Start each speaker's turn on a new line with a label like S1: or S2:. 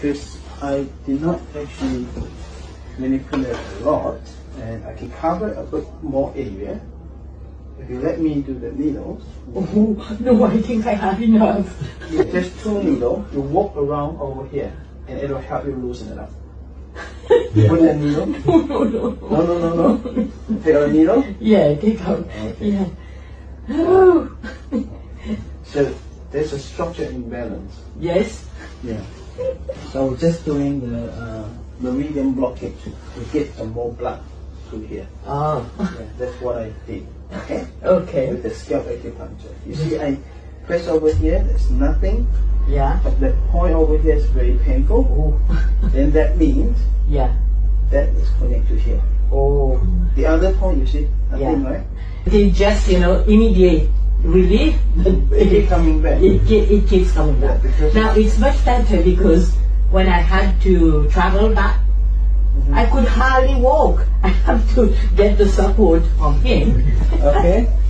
S1: because I did not actually manipulate a lot and I can cover a bit more area. If you let me do the needles,
S2: Oh, no, I think I have enough.
S1: you just two needle, you walk around over here and it will help you loosen it up.
S3: Yeah.
S1: Put the needle.
S2: No, no, no.
S1: No, no, no, no. Take a needle.
S2: Yeah, take out.
S1: Okay.
S2: Yeah. Oh,
S1: So there's a structure imbalance.
S2: yes.
S1: Yeah. So just doing the uh, meridian blockage to get some more blood through here.
S2: Oh,
S1: Yeah, that's what I did. Okay.
S2: okay.
S1: With the scalp acupuncture. You see, I press over here. There's nothing,
S2: Yeah.
S1: but the point over here is very painful.
S2: Oh,
S1: Then that means
S2: yeah.
S1: that is connected to here.
S2: Oh.
S1: The other point, you see, nothing,
S2: Yeah.
S1: right?
S2: It just, you know, immediate relief, but
S1: It keep coming back.
S2: it, it keeps coming back.
S1: Yeah,
S2: Now, it's much better because when I had to travel back, mm-hmm. I could hardly walk. I have to get the support from him.
S1: Okay.